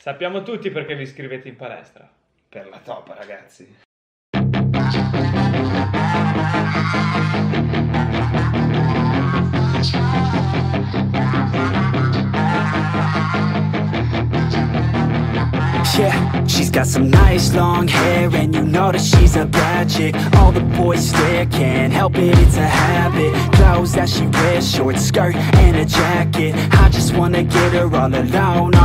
Sappiamo tutti perché vi iscrivete in palestra. Per la top, ragazzi. Yeah, she's got some nice long hair And you know that she's a bad chick All the boys stare, can't help it, it's a habit Clothes that she wears, short skirt and a jacket I just wanna get her all alone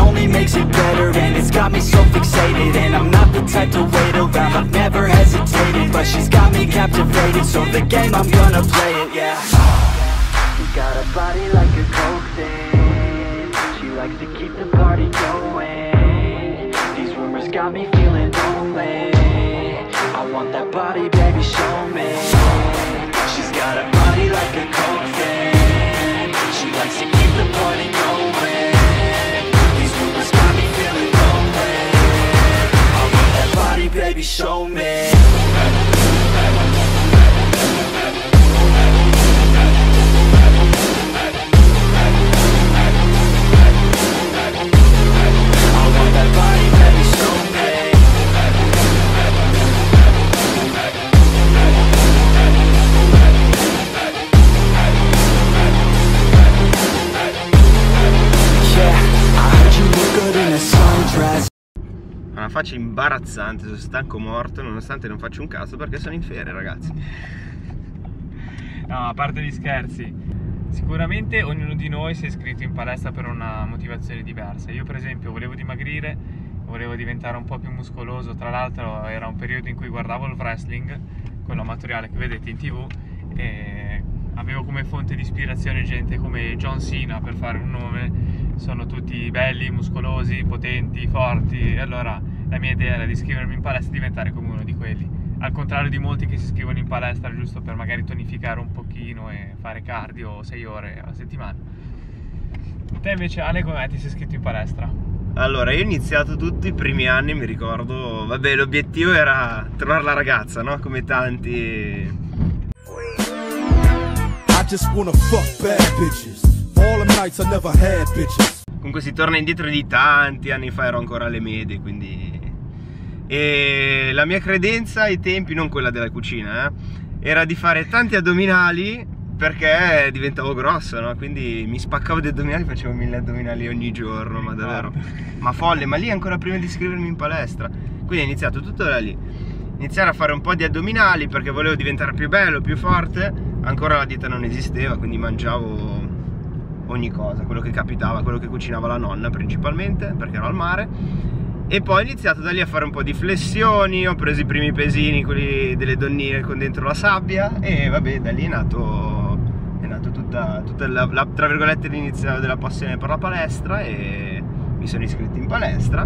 only makes it better and it's got me so fixated. And I'm not the type to wait around, I've never hesitated But she's got me captivated, so the game, I'm gonna play it, yeah. She got a body like a coke thing She likes to keep the party going. These rumors got me feeling lonely. I want that body, baby, show me. She's got a body like a coke thing She likes to faccia imbarazzante, sono stanco morto, nonostante non faccio un cazzo perché sono in ferie, ragazzi. No, a parte gli scherzi, sicuramente ognuno di noi si è iscritto in palestra per una motivazione diversa. Io per esempio volevo dimagrire, volevo diventare un po' più muscoloso, tra l'altro era un periodo in cui guardavo il wrestling, quello amatoriale che vedete in tv, e avevo come fonte di ispirazione gente come John Cena per fare un nome, sono tutti belli, muscolosi, potenti, forti, e allora la mia idea era di iscrivermi in palestra e diventare come uno di quelli al contrario di molti che si iscrivono in palestra giusto per magari tonificare un pochino e fare cardio 6 ore alla settimana. Te invece Ale come ti sei iscritto in palestra? Allora, io ho iniziato tutti i primi anni, mi ricordo, vabbè, l'obiettivo era trovare la ragazza, no? Come tanti. I just wanna fuck bad bitches. For all them nights I never had bitches. Comunque si torna indietro di tanti anni fa, ero ancora alle medie, quindi... E la mia credenza ai tempi, non quella della cucina, eh, era di fare tanti addominali perché diventavo grosso, no? Quindi mi spaccavo di addominali, facevo mille addominali ogni giorno, ma davvero. Ma folle, ma lì ancora prima di iscrivermi in palestra. Quindi è iniziato tutto da lì. Iniziare a fare un po' di addominali perché volevo diventare più bello, più forte. Ancora la dieta non esisteva, quindi mangiavo ogni cosa, quello che capitava, quello che cucinava la nonna principalmente, perché ero al mare. E poi ho iniziato da lì a fare un po' di flessioni, ho preso i primi pesini, quelli delle donnine con dentro la sabbia e vabbè, da lì è nato, è nato tutta, tutta la, la- tra virgolette l'inizio della passione per la palestra e mi sono iscritto in palestra.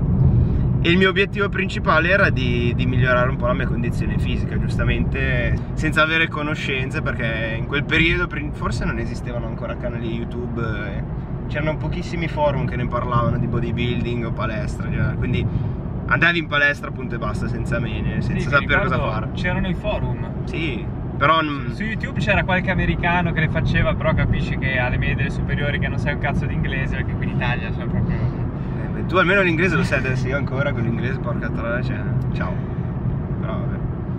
E il mio obiettivo principale era di, di migliorare un po' la mia condizione fisica, giustamente senza avere conoscenze, perché in quel periodo forse non esistevano ancora canali YouTube, eh, c'erano pochissimi forum che ne parlavano di bodybuilding o palestra, cioè, quindi andavi in palestra punto e basta, senza mene, senza Sì, sapere cosa fare. C'erano i forum. Sì, però non- Su YouTube c'era qualche americano che le faceva, però capisci che alle medie superiori che non sai un cazzo di inglese, perché qui in Italia c'è proprio... eh, tu almeno l'inglese lo sai adesso, io ancora con l'inglese, porca troia, cioè, ciao. Però vabbè.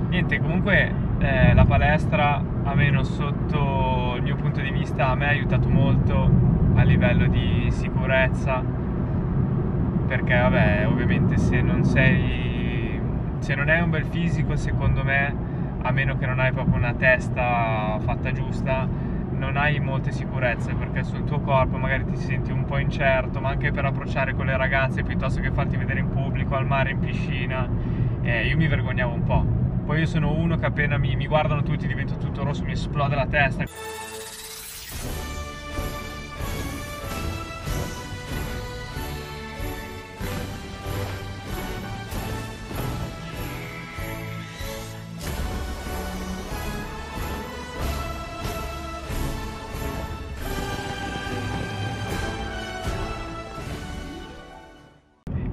Niente, comunque eh, la palestra, almeno sotto il mio punto di vista, a me ha aiutato molto a livello di sicurezza, perché vabbè, ovviamente se non sei, se non hai un bel fisico, secondo me, a meno che non hai proprio una testa fatta giusta, non hai molte sicurezze perché sul tuo corpo magari ti senti un po' incerto, ma anche per approcciare con le ragazze piuttosto che farti vedere in pubblico, al mare, in piscina, eh, io mi vergognavo un po'. Poi io sono uno che appena mi, mi guardano tutti divento tutto rosso, mi esplode la testa.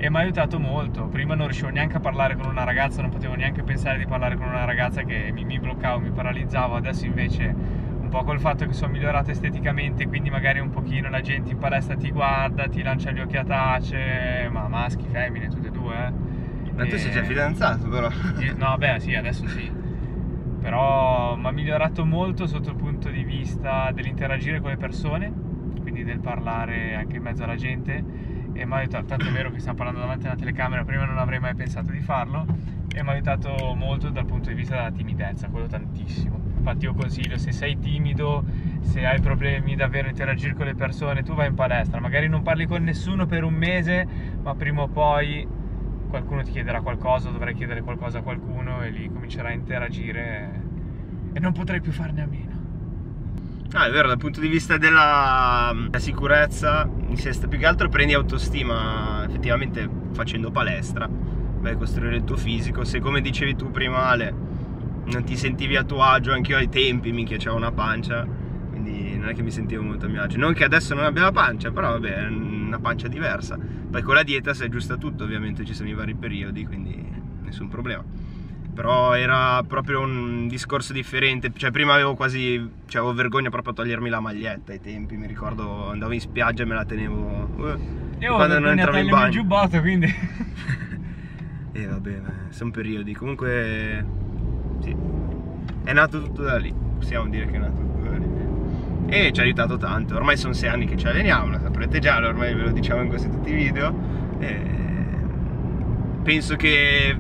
E mi ha aiutato molto. Prima non riuscivo neanche a parlare con una ragazza, non potevo neanche pensare di parlare con una ragazza che mi, mi bloccavo, mi paralizzavo. Adesso invece un po' col fatto che sono migliorato esteticamente, quindi magari un pochino la gente in palestra ti guarda, ti lancia gli occhiatacce, ma maschi, femmine, tutte e due. Eh. Ma tu E- sei già fidanzato però. No, beh, sì, adesso sì. Però mi ha migliorato molto sotto il punto di vista dell'interagire con le persone, quindi del parlare anche in mezzo alla gente. E mi ha aiutato, tanto è vero che stiamo parlando davanti a una telecamera, prima non avrei mai pensato di farlo. E mi ha aiutato molto dal punto di vista della timidezza, quello tantissimo. Infatti io consiglio, se sei timido, se hai problemi davvero a interagire con le persone, tu vai in palestra, magari non parli con nessuno per un mese, ma prima o poi qualcuno ti chiederà qualcosa, dovrai chiedere qualcosa a qualcuno e lì comincerai a interagire e non potrai più farne a meno. Ah, è vero, dal punto di vista della della sicurezza, più che altro prendi autostima effettivamente facendo palestra, vai a costruire il tuo fisico. Se come dicevi tu prima Ale, non ti sentivi a tuo agio, anche io ai tempi minchia c'avevo una pancia, quindi non è che mi sentivo molto a mio agio. Non che adesso non abbia la pancia, però vabbè, è una pancia diversa. Poi con la dieta si aggiusta tutto, ovviamente ci sono i vari periodi, quindi nessun problema però era proprio un discorso differente. Cioè prima avevo quasi cioè, avevo vergogna proprio a togliermi la maglietta ai tempi mi ricordo andavo in spiaggia e me la tenevo eh, Io quando non entravo in bagno. giubbotto, quindi. E vabbè sono periodi. Comunque sì. È nato tutto da lì possiamo dire che è nato tutto da lì. E ci ha aiutato tanto. Ormai sono sei anni che ci alleniamo lo saprete già ormai ve lo diciamo in questi tutti i video. E penso che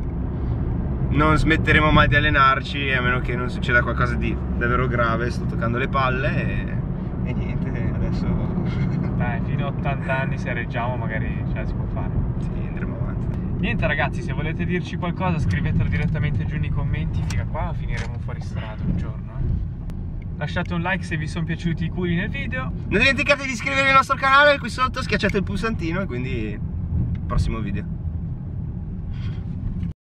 non smetteremo mai di allenarci a meno che non succeda qualcosa di davvero grave sto toccando le palle e, e niente adesso dai, fino a 80 anni se reggiamo magari ce la si può fare. sì, andremo avanti Niente ragazzi, se volete dirci qualcosa scrivetelo direttamente giù nei commenti, figa qua finiremo fuori strada un giorno. eh. Lasciate un like se vi sono piaciuti i culi nel video. non dimenticate di iscrivervi al nostro canale qui sotto schiacciate il pulsantino e quindi prossimo video